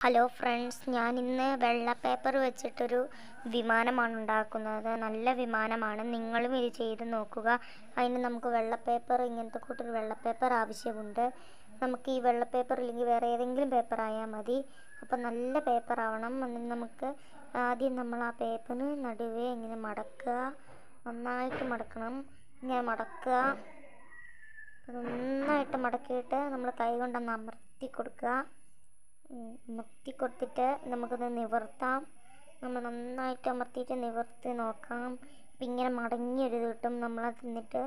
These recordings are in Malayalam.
ഹലോ ഫ്രണ്ട്സ് ഞാൻ ഇന്ന് വെള്ള പേപ്പർ വെച്ചിട്ടൊരു വിമാനമാണ് ഉണ്ടാക്കുന്നത് നല്ല വിമാനമാണ്. നിങ്ങളും ഇത് ചെയ്ത് നോക്കുക. അതിന് നമുക്ക് വെള്ള പേപ്പർ ഇങ്ങനത്തെ കൂട്ടൊരു വെള്ള പേപ്പർ ആവശ്യമുണ്ട്. നമുക്ക് ഈ വെള്ള പേപ്പർ ഇല്ലെങ്കിൽ വേറെ ഏതെങ്കിലും പേപ്പർ ആയാൽ മതി. അപ്പോൾ നല്ല പേപ്പർ ആവണം നമുക്ക് ആദ്യം നമ്മൾ ആ പേപ്പറിന് നടുവേ ഇങ്ങനെ മടക്കുക. നന്നായിട്ട് മടക്കണം. ഇങ്ങനെ മടക്കുക. നന്നായിട്ട് മടക്കിയിട്ട് നമ്മൾ കൈ കൊണ്ടൊന്ന് അമർത്തി കൊടുക്കുക. അമർത്തി കൊടുത്തിട്ട് നമുക്കത് നിവർത്താം. നമ്മൾ നന്നായിട്ട് അമർത്തിയിട്ട് നിവർത്തി നോക്കാം. ഇങ്ങനെ മടങ്ങിയൊരു ഒരു കിട്ടും. നമ്മളത് എന്നിട്ട്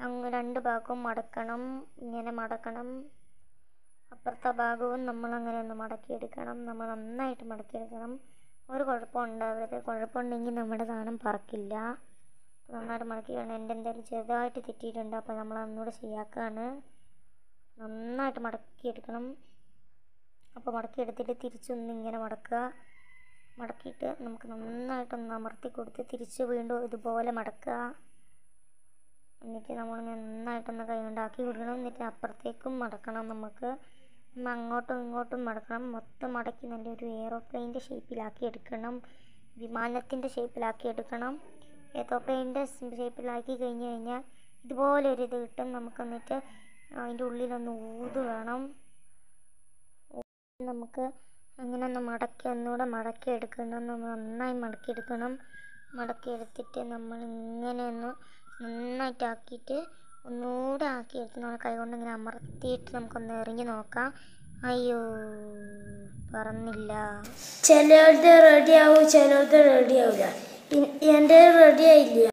അങ്ങ് രണ്ട് ഭാഗവും മടക്കണം. ഇങ്ങനെ മടക്കണം. അപ്പുറത്തെ ഭാഗവും നമ്മൾ അങ്ങനെ ഒന്ന് മടക്കിയെടുക്കണം. നമ്മൾ നന്നായിട്ട് മടക്കിയെടുക്കണം. ഒരു കുഴപ്പം ഉണ്ടാവരുത്. കുഴപ്പമുണ്ടെങ്കിൽ നമ്മുടെ സാധനം പറക്കില്ല. നന്നായിട്ട് മടക്കിയാണ് എന്റെ എന്തായാലും ചെറുതായിട്ട് തെറ്റിയിട്ടുണ്ട്. അപ്പോൾ നമ്മൾ ഒന്നുകൂടെ ശരിയാക്കുകയാണ് നന്നായിട്ട് മടക്കിയെടുക്കണം. അപ്പോൾ മടക്കി എടുത്തിട്ട് തിരിച്ചൊന്ന് ഇങ്ങനെ മടക്കുക. മടക്കിയിട്ട് നമുക്ക് നന്നായിട്ടൊന്ന് അമർത്തി കൊടുത്ത് തിരിച്ച് വീണ്ടും ഇതുപോലെ മടക്കുക. എന്നിട്ട് നമ്മളിങ്ങനെ നന്നായിട്ടൊന്ന് കൈ കൊണ്ടാക്കി കൊടുക്കണം എന്നിട്ട് അപ്പുറത്തേക്കും മടക്കണം നമുക്ക്. നമ്മൾ അങ്ങോട്ടും ഇങ്ങോട്ടും മടക്കണം. മൊത്തം മടക്കി നല്ലൊരു എയറോപ്ലെയിന്റെ ഷേപ്പിലാക്കി എടുക്കണം. വിമാനത്തിന്റെ ഷേപ്പിലാക്കി എടുക്കണം. എയറോപ്ലെയിന്റെ ഷേപ്പിലാക്കി കഴിഞ്ഞ് കഴിഞ്ഞാൽ ഇതുപോലെ ഒരു ഇത് കിട്ടും നമുക്ക് എന്നിട്ട് അതിന്റെ ഉള്ളിലൊന്ന് ഊത് വേണം നമുക്ക് അങ്ങനെ ഒന്ന് മടക്കി ഒന്നുകൂടെ മടക്കി എടുക്കണം. നമ്മൾ നന്നായി മടക്കി എടുക്കണം. മടക്കി എടുത്തിട്ട് നമ്മൾ ഇങ്ങനെ ഒന്ന് നന്നായിട്ട് ആക്കിയിട്ട് ഒന്നുകൂടെ ആക്കി എടുത്ത് നമ്മൾ കൈകൊണ്ട് ഇങ്ങനെ അമർത്തിയിട്ട് നമുക്കൊന്ന് എറിഞ്ഞ് നോക്കാം. അയ്യോ പറന്നില്ല. ചിലരുടെ റെഡി ആവും ചിലരുടെ റെഡി എന്റെ റെഡി ആയില്ല?